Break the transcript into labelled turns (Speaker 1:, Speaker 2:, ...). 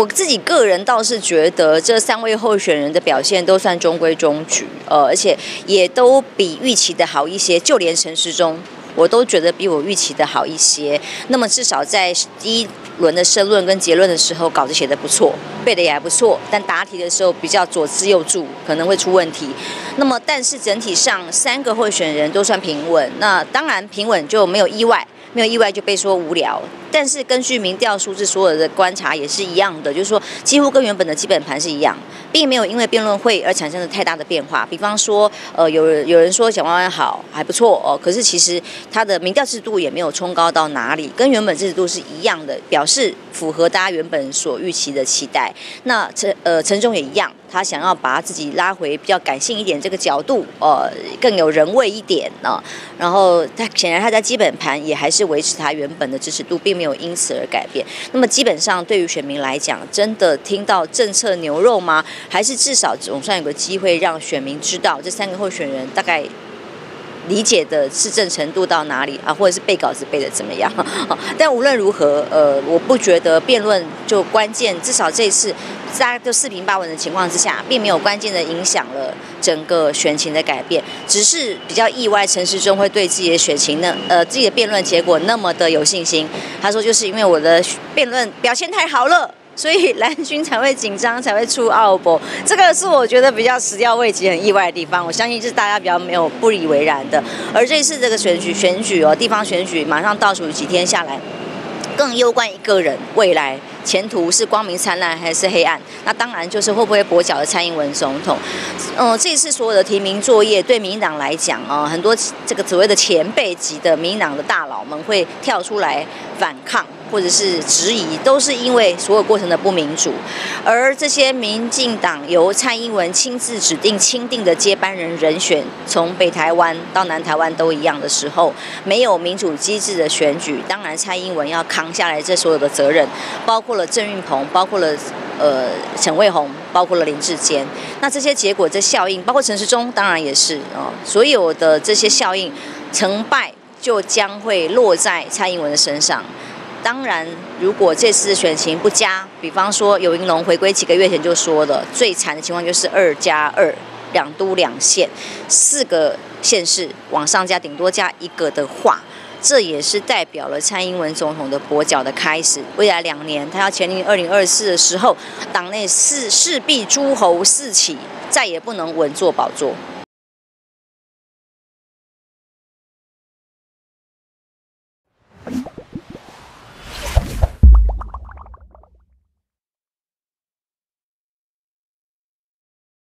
Speaker 1: 我自己个人倒是觉得这三位候选人的表现都算中规中矩，呃，而且也都比预期的好一些，就连陈时中。我都觉得比我预期的好一些。那么至少在第一轮的申论跟结论的时候，稿子写的不错，背的也还不错。但答题的时候比较左支右助，可能会出问题。那么但是整体上三个候选人都算平稳。那当然平稳就没有意外，没有意外就被说无聊。但是根据民调数字，所有的观察也是一样的，就是说几乎跟原本的基本盘是一样，并没有因为辩论会而产生了太大的变化。比方说，呃，有人有人说蒋万安好还不错哦，可是其实他的民调制度也没有冲高到哪里，跟原本制度是一样的，表示符合大家原本所预期的期待。那陈呃陈忠也一样，他想要把自己拉回比较感性一点这个角度，呃，更有人味一点呢。然后他显然他在基本盘也还是维持他原本的支持度，并。没有因此而改变。那么基本上对于选民来讲，真的听到政策牛肉吗？还是至少总算有个机会让选民知道这三个候选人大概理解的市政程度到哪里啊，或者是背稿子背的怎么样？但无论如何，呃，我不觉得辩论就关键。至少这次大家都四平八稳的情况之下，并没有关键的影响了。整个选情的改变，只是比较意外。陈时中会对自己的选情呢，呃，自己的辩论结果那么的有信心。他说，就是因为我的辩论表现太好了，所以蓝军才会紧张，才会出奥博。这个是我觉得比较始料未及、很意外的地方。我相信是大家比较没有不以为然的。而这次这个选举，选举哦，地方选举马上倒数几天下来。更攸关一个人未来前途是光明灿烂还是黑暗？那当然就是会不会跛脚的蔡英文总统。嗯，这次所有的提名作业对民党来讲啊，很多这个所谓的前辈级的民党的大佬们会跳出来反抗。或者是质疑，都是因为所有过程的不民主，而这些民进党由蔡英文亲自指定钦定的接班人人选，从北台湾到南台湾都一样的时候，没有民主机制的选举，当然蔡英文要扛下来这所有的责任，包括了郑运鹏，包括了呃陈卫红，包括了林志坚，那这些结果这效应，包括陈时中，当然也是啊，所有的这些效应成败就将会落在蔡英文的身上。当然，如果这次选情不佳，比方说有银龙回归几个月前就说了，最惨的情况就是二加二，两都两县，四个县市往上加，顶多加一个的话，这也是代表了蔡英文总统的跛脚的开始。未来两年，他要前临二零二四的时候，党内势势必诸侯四起，再也不能稳坐宝座。